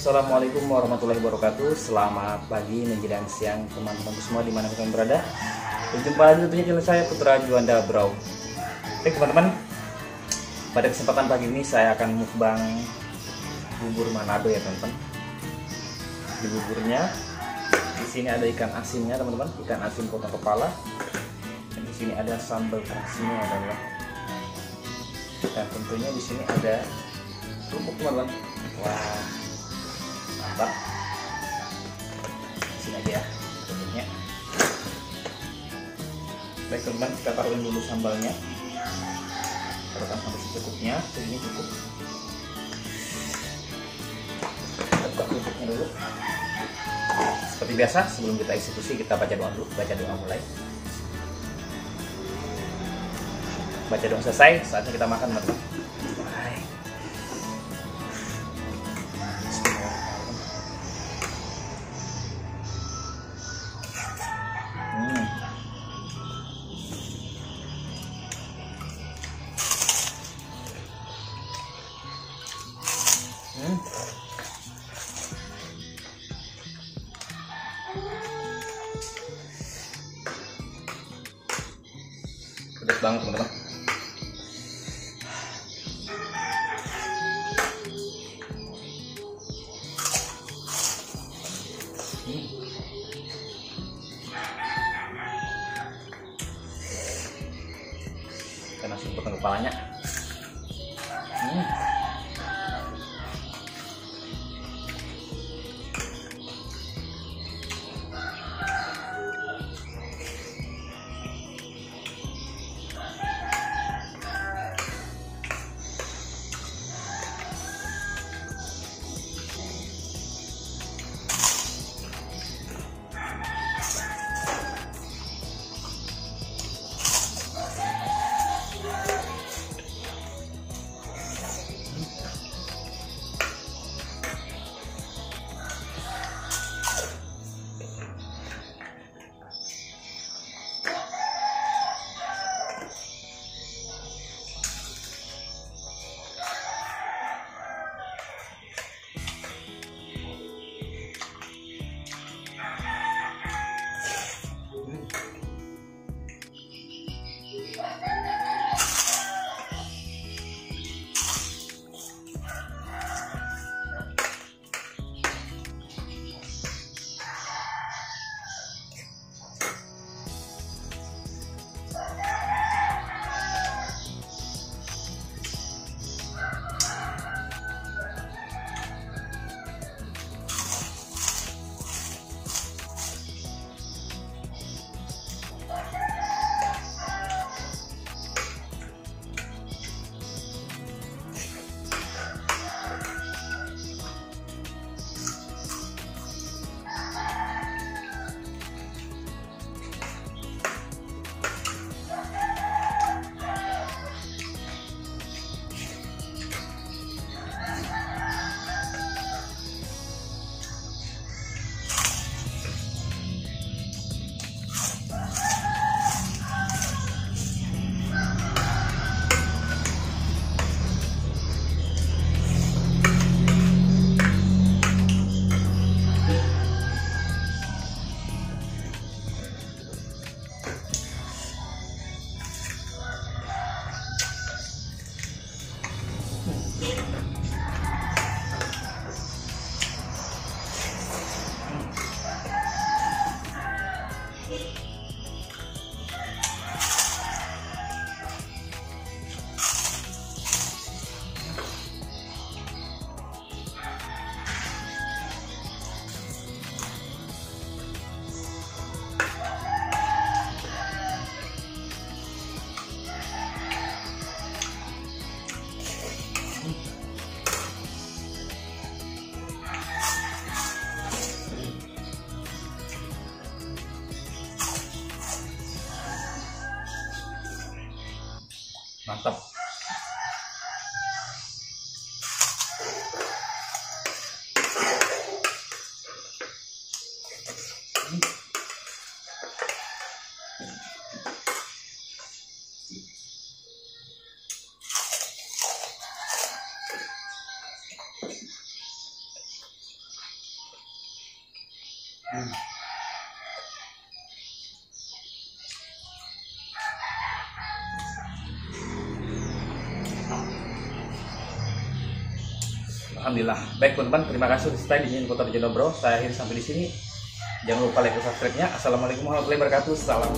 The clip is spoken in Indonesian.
Assalamualaikum warahmatullahi wabarakatuh. Selamat pagi menjelang siang teman-teman semua di mana kalian berada. Berjumpa lagi tentunya channel saya Putra Juanda Bro. Oke teman-teman Pada kesempatan pagi ini saya akan mukbang bubur Manado ya teman-teman. Di buburnya di sini ada ikan asinnya teman-teman. Ikan asin potong kepala. Dan di sini ada sambal terasinya ya teman-teman. Dan tentunya di sini ada kerupuk teman-teman. Wah mantap sini aja ya bentuknya. Baik teman kita taruhin dulu sambalnya. Taruhkan sampai secukupnya segini cukup. Buka tutupnya dulu. Seperti biasa sebelum kita eksekusi kita baca doa dulu. Baca doa mulai. Baca doa selesai saatnya kita makan teman-teman Hmm. Pedas banget teman-teman. Hmm. Kita langsung potong kepalanya. Hmm. mantap Mm-hmm. Alhamdulillah. Baik teman-teman, terima kasih sudah stay di Nyin Kota Bro. Saya akhiri sampai di sini. Jangan lupa like dan subscribe-nya. Assalamualaikum warahmatullahi wabarakatuh. Salam.